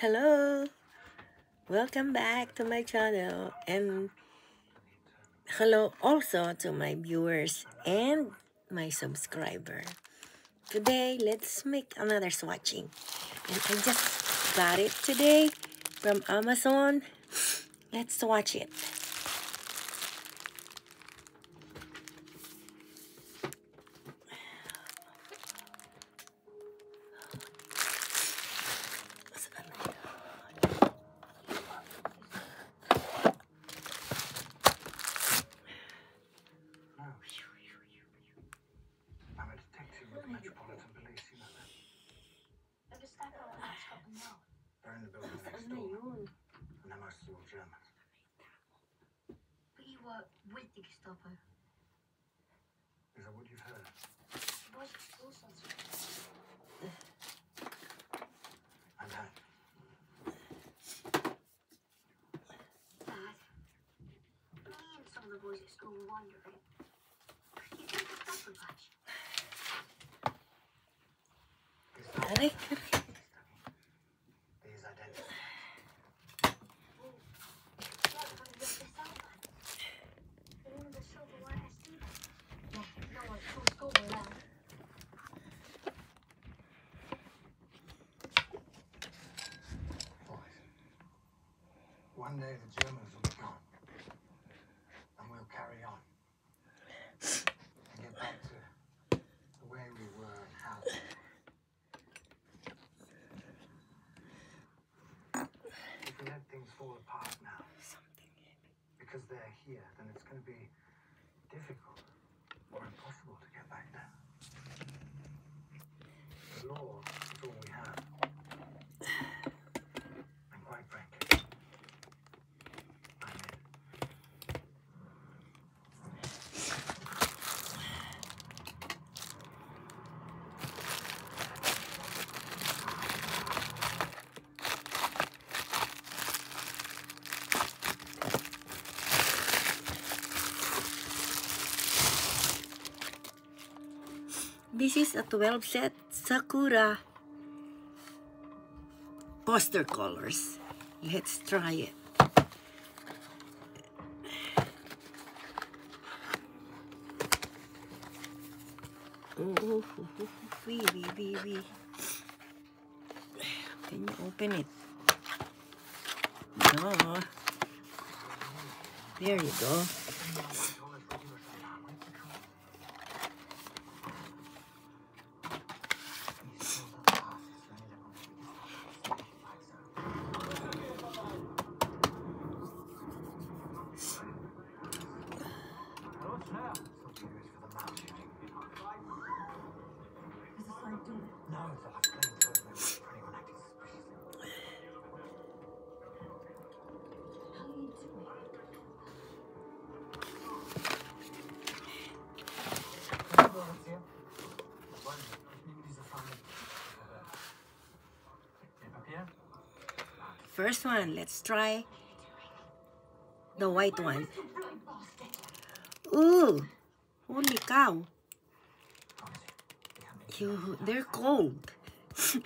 Hello, welcome back to my channel and hello also to my viewers and my subscriber. Today, let's make another swatching. And I just got it today from Amazon. Let's watch it. The Metropolitan Police, you know that. They're in the building next door, and they're mostly all Germans. But you work with the Gestapo. Is that what you've heard? Why's it still censored? I don't. Dad, me and some of the boys at school were wondering, could you do the Gestapo badge? Aray, These identities. Well, yeah, but the Gestapo man. The one with the silver white SD badge. Yeah, no one from school were allowed. Boys. One day the Germans will be gone. And we'll carry on. And get back to the way we were and how. We can let things fall apart now. Because they're here, then it's going to be difficult or impossible to get back there. The law is all we have. And quite frankly, I'm in. This is a 12 set Sakura poster colors. Let's try it. Oh. Can you open it? No. There you go. First one, let's try the white one. Ooh, holy cow. You, they're cold.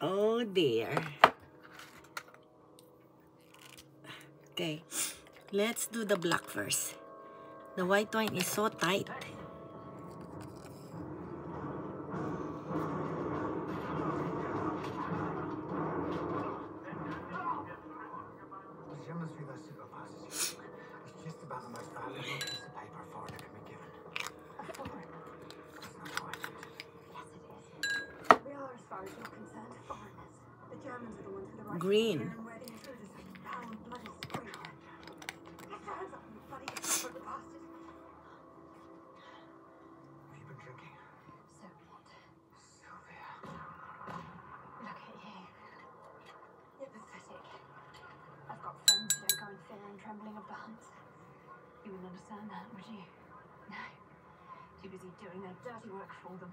oh dear. Okay, let's do the black first. The white one is so tight. The Germans view those super passes as just about the most valuable piece of paper a foreigner can be given. That's not quite it. Yes, it is. We are, as far as you're concerned, foreigners. The Germans are the ones with the right Green. to be here and we're the intruders. Down, bloody squeak. Get your hands up, you bloody Gestapo bastard. Have you been drinking? So what? Sylvia. Look at you. You're pathetic. I've got friends who don't go in fear and trembling of the hunt. You wouldn't understand that, would you? No. Too busy doing their dirty work for them.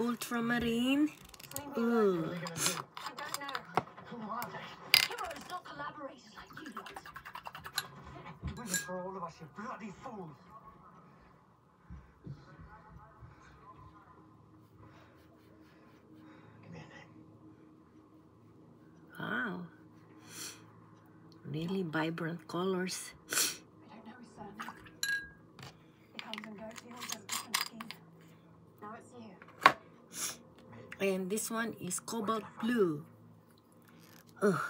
Doing it for all of us, you bloody. Wow. Really vibrant colors. I don't know his surname. He comes and goes. He always has a different skin. Now it's you. And this one is cobalt blue. Ugh.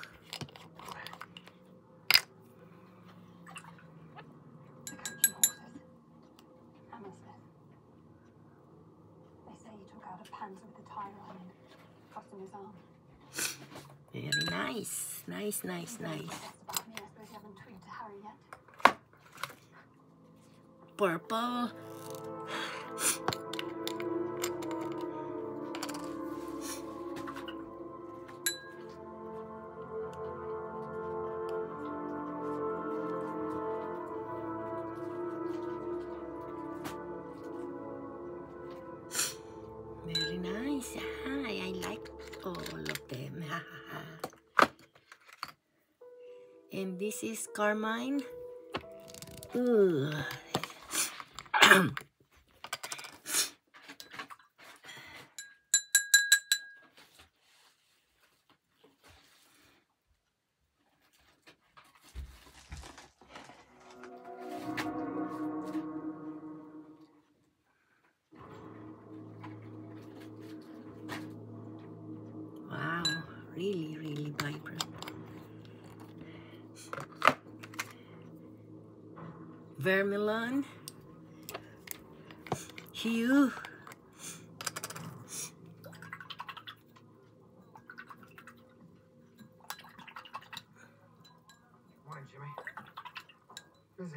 The coaching horses. Hammer Smith. They Very nice. Ah, I like all of them. and this is Carmine. really, really vibrant. Vermilion. Hue. Morning, Jimmy. Busy.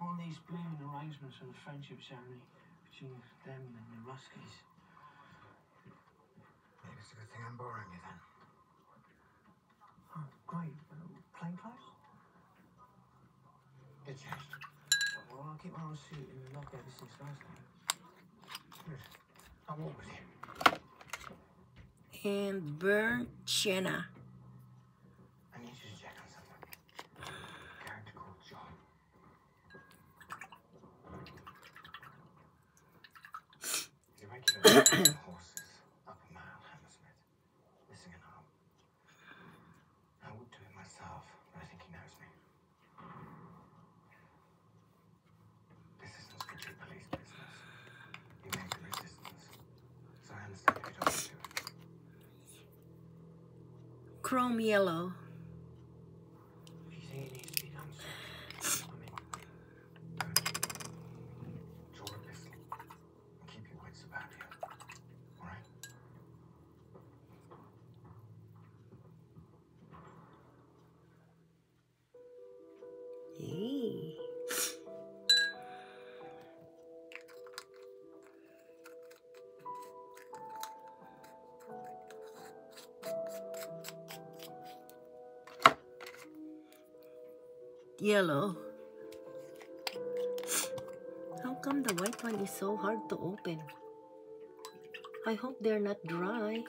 All these blooming arrangements for the friendship ceremony between them and the Ruskies. Maybe it's a good thing I'm boring you then. Oh, great. Um, plain clothes? Get changed. Well, I'll keep my own suit in the locker ever since last time. Good. I'll walk with you. And burnt sienna. I need you to check on someone. A character called John. He's a regular on horses up a mile, Hammersmith. Missing an arm. I would do it myself, but I think he knows me. This isn't strictly police business. You make the resistance. So I understand if you don't want to do it. Chrome yellow. Yellow. How come the white one is so hard to open? I hope they're not dry.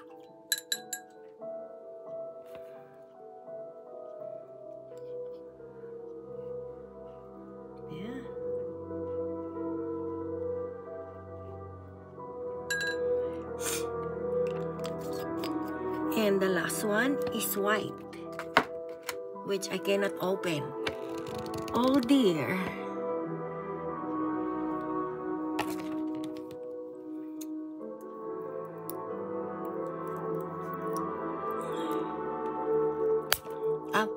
Yeah. And the last one is white, which I cannot open. Oh dear. Oh. Up.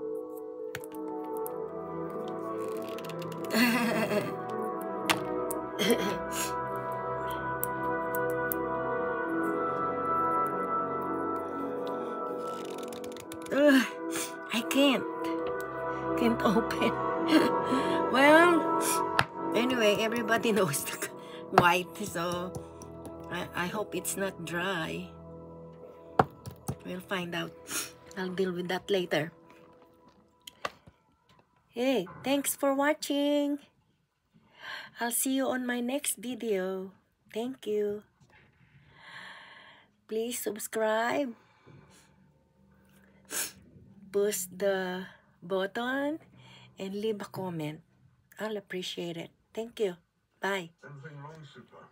Ugh, I can't. Can't open. Well, anyway, everybody knows the, white, so I, I hope it's not dry. We'll find out. I'll deal with that later. Hey, thanks for watching. I'll see you on my next video. Thank you. Please subscribe. Push the button and leave a comment. I'll appreciate it. Thank you. Bye. Anything wrong, Super?